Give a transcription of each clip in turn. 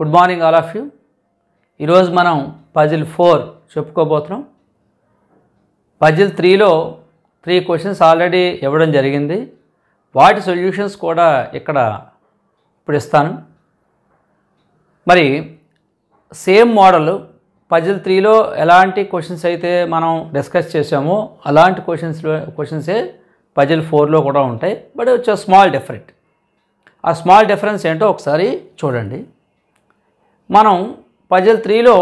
Good morning all of you ఈరోజు మనం puzzle four చెప్పుకోబోతున్నాం. పజిల్ త్రీలో త్రీ క్వశ్చన్స్ ఆల్రెడీ ఇవ్వడం జరిగింది. వాటి సొల్యూషన్స్ కూడా ఇక్కడ ఇప్పుడు ఇస్తాను. మరి సేమ్ మోడల్ పజిల్ త్రీలో ఎలాంటి క్వశ్చన్స్ అయితే మనం డిస్కస్ చేసామో అలాంటి క్వశ్చన్స్లో క్వశ్చన్సే పజిల్ ఫోర్లో కూడా ఉంటాయి. బట్ వచ్చే స్మాల్ డిఫరెంట్ ఆ స్మాల్ డిఫరెన్స్ ఏంటో ఒకసారి చూడండి. మనం పజల్ త్రీలో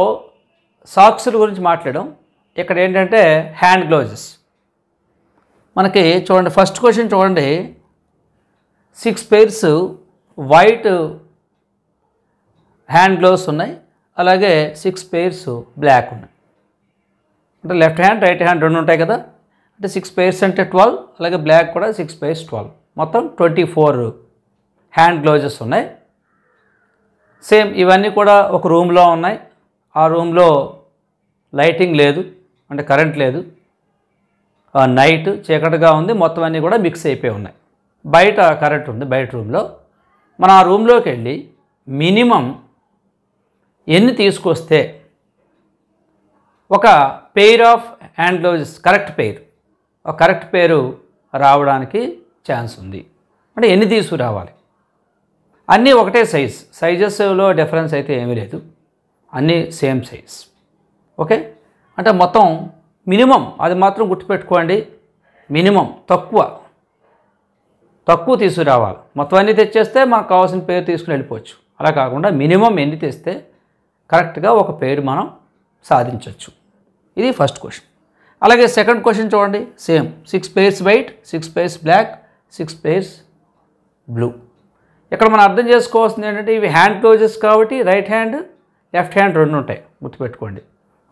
సాక్స్ల గురించి మాట్లాడాం. ఇక్కడ ఏంటంటే హ్యాండ్ గ్లౌజెస్ మనకి చూడండి ఫస్ట్ క్వశ్చన్ చూడండి. Six pairs white hand gloves ఉన్నాయి. అలాగే సిక్స్ పేర్స్ బ్లాక్ ఉన్నాయి. అంటే లెఫ్ట్ హ్యాండ్ రైట్ హ్యాండ్ రెండు ఉంటాయి కదా. అంటే సిక్స్ పేర్స్ అంటే ట్వెల్వ్ అలాగే బ్లాక్ కూడా సిక్స్ పేర్స్ ట్వెల్వ్ మొత్తం ట్వంటీ ఫోర్ హ్యాండ్ గ్లౌజెస్ ఉన్నాయి. సేమ్ ఇవన్నీ కూడా ఒక రూమ్లో ఉన్నాయి. ఆ రూమ్లో లైటింగ్ లేదు అంటే కరెంట్ లేదు. నైట్ చీకటిగా ఉంది మొత్తం అన్నీ కూడా మిక్స్ అయిపోయి ఉన్నాయి. బయట కరెంట్ ఉంది బయట రూమ్లో. మనం ఆ రూమ్లోకి వెళ్ళి మినిమం ఎన్ని తీసుకొస్తే ఒక pair of hand gloves correct pair ఒక కరెక్ట్ పేరు రావడానికి ఛాన్స్ ఉంది. అంటే ఎన్ని తీసుకురావాలి? అన్నీ ఒకటే సైజ్ సైజెస్లో డిఫరెన్స్ అయితే ఏమీ లేదు. అన్నీ సేమ్ సైజ్ ఓకే అంటే మొత్తం మినిమం అది మాత్రం గుర్తుపెట్టుకోండి. మినిమం తక్కువ. తక్కువ తీసుకురావాలి. మొత్తం అన్నీ తెచ్చేస్తే మనకు కావాల్సిన పేరు తీసుకుని వెళ్ళిపోవచ్చు. అలా కాకుండా మినిమం ఎన్ని తెస్తే కరెక్ట్గా ఒక పేరు మనం సాధించవచ్చు ఇది ఫస్ట్ క్వశ్చన్ అలాగే సెకండ్ క్వశ్చన్ చూడండి. Same six pairs white six pairs black six pairs blue ఇక్కడ మనం అర్థం చేసుకోవాల్సింది ఏంటంటే ఇవి హ్యాండ్ క్లోజెస్ కాబట్టి రైట్ హ్యాండ్ లెఫ్ట్ హ్యాండ్ రెండు ఉంటాయి. గుర్తుపెట్టుకోండి.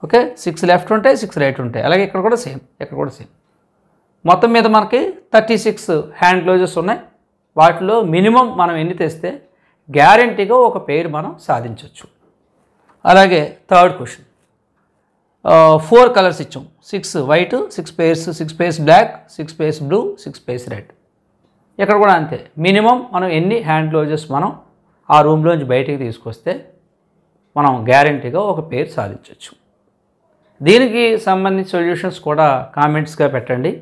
ఓకే సిక్స్ లెఫ్ట్ ఉంటాయి సిక్స్ రైట్ ఉంటాయి. అలాగే ఇక్కడ కూడా సేమ్ ఇక్కడ కూడా సేమ్ మొత్తం మీద మనకి థర్టీ సిక్స్ హ్యాండ్ క్లోజెస్ ఉన్నాయి. వాటిలో మినిమం మనం ఎన్ని తెస్తే గ్యారంటీగా ఒక పేరు మనం సాధించవచ్చు అలాగే థర్డ్ క్వశ్చన్ ఫోర్ కలర్స్ ఇచ్చాం. Six white six pairs six pairs black six pairs blue six pairs red ఇక్కడ కూడా అంతే. మినిమం మనం ఎన్ని హ్యాండ్ గ్లౌజెస్ మనం ఆ రూమ్లోంచి బయటికి తీసుకొస్తే మనం గ్యారంటీగా ఒక పేరు సాధించవచ్చు దీనికి సంబంధించిన సొల్యూషన్స్ కూడా కామెంట్స్గా పెట్టండి.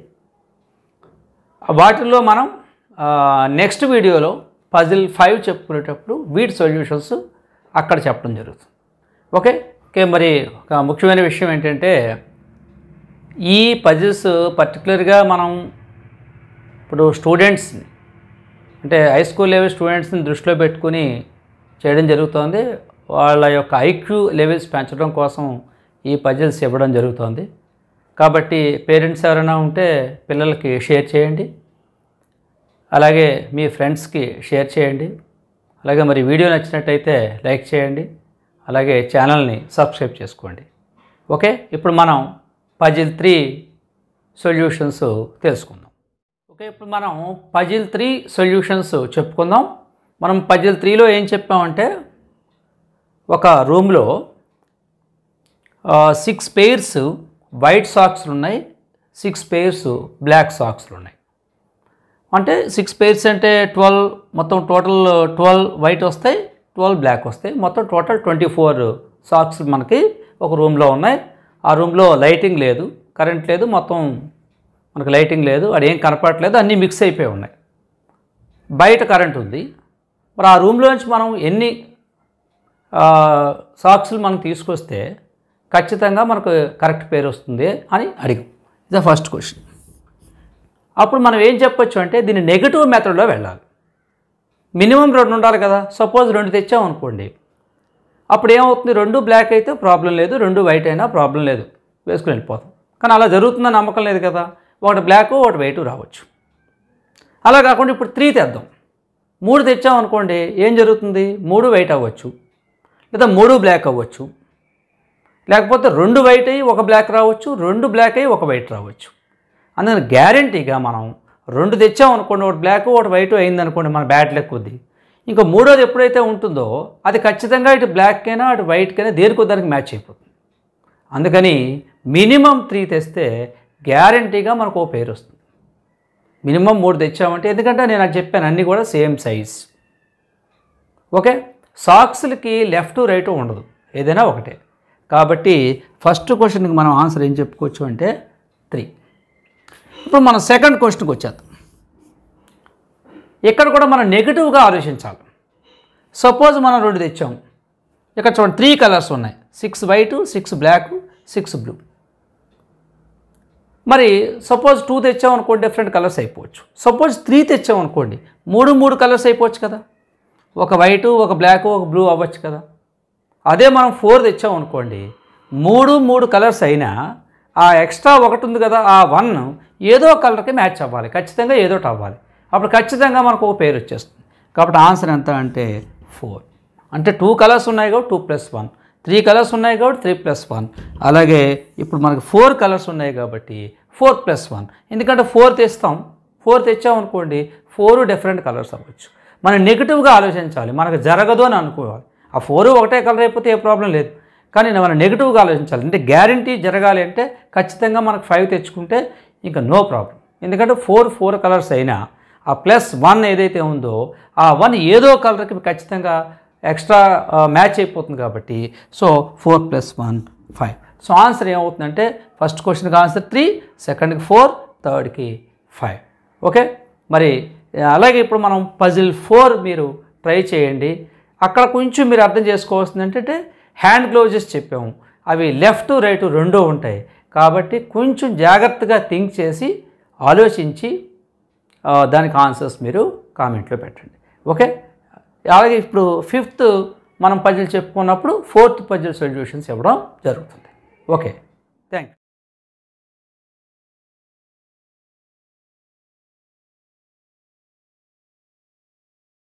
వాటిల్లో మనం నెక్స్ట్ వీడియోలో పజిల్ ఫైవ్ చెప్పుకునేటప్పుడు వీటి సొల్యూషన్స్ అక్కడ చెప్పడం జరుగుతుంది. ఓకే? ఓకే మరి ఒక ముఖ్యమైన విషయం ఏంటంటే ఈ పజిల్స్ పర్టికులర్గా మనం ఇప్పుడు స్టూడెంట్స్ని అంటే హై స్కూల్ లెవెల్ స్టూడెంట్స్ని దృష్టిలో పెట్టుకుని చేయడం జరుగుతోంది. వాళ్ళ యొక్క ఐక్యూ లెవెల్స్ పెంచడం కోసం ఈ పజిల్స్ ఇవ్వడం జరుగుతోంది. కాబట్టి పేరెంట్స్ ఎవరైనా ఉంటే పిల్లలకి షేర్ చేయండి. అలాగే మీ ఫ్రెండ్స్కి షేర్ చేయండి. అలాగే మరి వీడియో నచ్చినట్టయితే లైక్ చేయండి. అలాగే ఛానల్ని సబ్స్క్రైబ్ చేసుకోండి. ఓకే? ఇప్పుడు మనం పజిల్ త్రీ సొల్యూషన్స్ తెలుసుకుందాం. ఓకే ఇప్పుడు మనం పజిల్ త్రీ సొల్యూషన్స్ చెప్పుకుందాం. మనం పజిల్ త్రీలో ఏం చెప్పామంటే ఒక రూమ్లో సిక్స్ పెయిర్స్ వైట్ సాక్స్లు ఉన్నాయి సిక్స్ పెయిర్స్ బ్లాక్ సాక్స్లు ఉన్నాయి. అంటే సిక్స్ పెయిర్స్ అంటే ట్వెల్వ్ మొత్తం టోటల్ ట్వెల్వ్ వైట్ వస్తాయి ట్వెల్వ్ బ్లాక్ వస్తాయి. మొత్తం టోటల్ ట్వంటీ ఫోర్ సాక్స్ మనకి ఒక రూమ్లో ఉన్నాయి. ఆ రూమ్లో లైటింగ్ లేదు కరెంట్ లేదు మొత్తం మనకు లైటింగ్ లేదు అది ఏం కనపడట్లేదు అన్నీ మిక్స్ అయిపోయి ఉన్నాయి. బయట కరెంట్ ఉంది. మరి ఆ రూమ్లోంచి మనం ఎన్ని సాక్స్లు మనం తీసుకొస్తే ఖచ్చితంగా మనకు కరెక్ట్ పేరు వస్తుంది అని అడిగాం. ఇది ఫస్ట్ క్వశ్చన్. అప్పుడు మనం ఏం చెప్పొచ్చు అంటే దీన్ని నెగిటివ్ మెథడ్లో వెళ్ళాలి. మినిమం రెండు ఉండాలి కదా. సపోజ్ రెండు తెచ్చాం అనుకోండి. అప్పుడు ఏమవుతుంది? రెండు బ్లాక్ అయితే ప్రాబ్లం లేదు రెండు వైట్ అయినా ప్రాబ్లం లేదు. వేసుకుని వెళ్ళిపోతాం. కానీ అలా జరుగుతుందని నమ్మకం లేదు కదా. ఒకటి బ్లాక్ ఒకటి వైట్ రావచ్చు. అలా కాకుండా ఇప్పుడు త్రీ తెద్దాం. మూడు తెచ్చాం అనుకోండి ఏం జరుగుతుంది? మూడు వైట్ అవ్వచ్చు. లేదా మూడు బ్లాక్ అవ్వచ్చు. లేకపోతే రెండు వైట్ అయ్యి ఒక బ్లాక్ రావచ్చు రెండు బ్లాక్ అయ్యి ఒక వైట్ రావచ్చు. అందుకని గ్యారంటీగా మనం రెండు తెచ్చాం అనుకోండి ఒకటి బ్లాక్ ఒకటి వైట్ అయిందనుకోండి మన బ్యాట్ లెక్క కొద్ది. ఇంకా మూడోది ఎప్పుడైతే ఉంటుందో అది ఖచ్చితంగా ఇటు బ్లాక్కైనా అటు వైట్కైనా దేనికో దానికి మ్యాచ్ అయిపోతుంది. అందుకని మినిమం త్రీ తెస్తే గ్యారంటీగా మనకు ఓ పేరు వస్తుంది. మినిమం మూడు తెచ్చామంటే ఎందుకంటే నేను అది చెప్పాను అన్నీ కూడా సేమ్ సైజ్. ఓకే? సాక్స్లకి లెఫ్ట్ రైట్ ఉండదు. ఏదైనా ఒకటే. కాబట్టి ఫస్ట్ క్వశ్చన్కి మనం ఆన్సర్ ఏం చెప్పుకోవచ్చు అంటే త్రీ. ఇప్పుడు మనం సెకండ్ క్వశ్చన్కి వచ్చేద్దాం. ఇక్కడ కూడా మనం నెగిటివ్గా ఆలోచించాలి. సపోజ్ మనం రెండు తెచ్చాము ఇక్కడ చూడండి త్రీ కలర్స్ ఉన్నాయి. Six white six black six blue. మరి సపోజ్ టూ తెచ్చామనుకోండి డిఫరెంట్ కలర్స్ అయిపోవచ్చు. సపోజ్ త్రీ తెచ్చామనుకోండి మూడు మూడు కలర్స్ అయిపోవచ్చు కదా. ఒక వైటు ఒక బ్లాక్ ఒక బ్లూ అవ్వచ్చు కదా. అదే మనం ఫోర్ తెచ్చామనుకోండి మూడు మూడు కలర్స్ అయినా ఆ ఎక్స్ట్రా ఒకటి ఉంది కదా ఆ వన్ ఏదో కలర్కి మ్యాచ్ అవ్వాలి. ఖచ్చితంగా ఏదో ఒకటి అవ్వాలి. అప్పుడు ఖచ్చితంగా మనకు ఒక పేరు వచ్చేస్తుంది. కాబట్టి ఆన్సర్ ఎంత అంటే ఫోర్ అంటే టూ కలర్స్ ఉన్నాయి కాబట్టి two plus one three colours ఉన్నాయి కాబట్టి త్రీ ప్లస్ వన్. అలాగే ఇప్పుడు మనకి ఫోర్ కలర్స్ ఉన్నాయి కాబట్టి ఫోర్ ప్లస్ వన్. ఎందుకంటే ఫోర్ తెస్తాం. ఫోర్ తెచ్చామనుకోండి ఫోర్ డిఫరెంట్ కలర్స్ అవ్వచ్చు. మనం నెగిటివ్గా ఆలోచించాలి. మనకు జరగదు అని అనుకోవాలి. ఆ ఫోర్ ఒకటే కలర్ అయిపోతే ఏ ప్రాబ్లం లేదు. కానీ మనం నెగిటివ్గా ఆలోచించాలి. అంటే గ్యారంటీ జరగాలి అంటే ఖచ్చితంగా మనకు ఫైవ్ తెచ్చుకుంటే ఇంకా నో ప్రాబ్లం ఎందుకంటే ఫోర్ ఫోర్ కలర్స్ అయినా ఆ ప్లస్ వన్ ఏదైతే ఉందో ఆ వన్ ఏదో కలర్కి ఖచ్చితంగా ఎక్స్ట్రా మ్యాచ్ అయిపోతుంది కాబట్టి. So four plus one five. So answer ఏమవుతుందంటే ఫస్ట్ క్వశ్చన్కి ఆన్సర్ త్రీ సెకండ్కి ఫోర్ థర్డ్కి ఫైవ్. ఓకే? మరి అలాగే ఇప్పుడు మనం పజిల్ ఫోర్ మీరు ట్రై చేయండి. అక్కడ కొంచెం మీరు అర్థం చేసుకోవాల్సింది ఏంటంటే హ్యాండ్ గ్లౌజెస్ చెప్పాము. అవి లెఫ్ట్ రైట్ రెండూ ఉంటాయి. కాబట్టి కొంచెం జాగ్రత్తగా థింక్ చేసి ఆలోచించి దానికి ఆన్సర్స్ మీరు కామెంట్లో పెట్టండి. ఓకే? అలాగే ఇప్పుడు ఫిఫ్త్ మనం పజిల్ చెప్పుకున్నప్పుడు ఫోర్త్ పజిల్ సొల్యూషన్స్ ఇవ్వడం జరుగుతుంది. Okay thank you